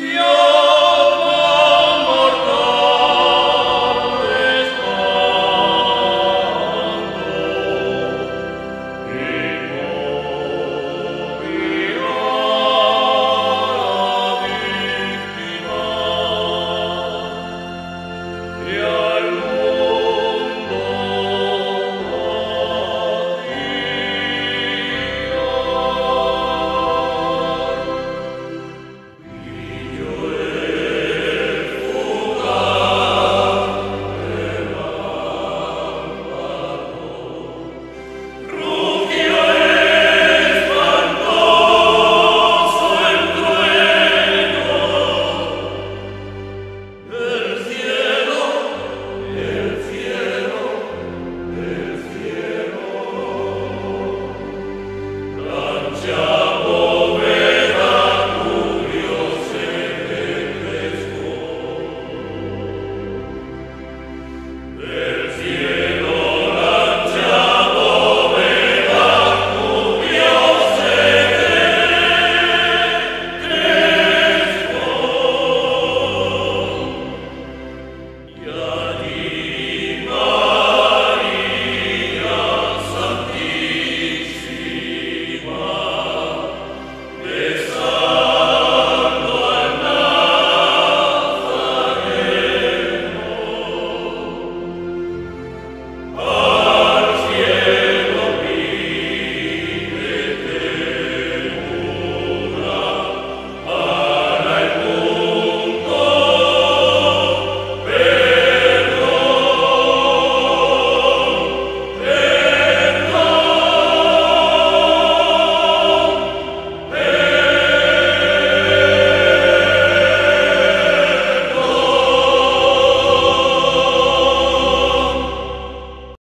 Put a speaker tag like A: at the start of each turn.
A: Dios.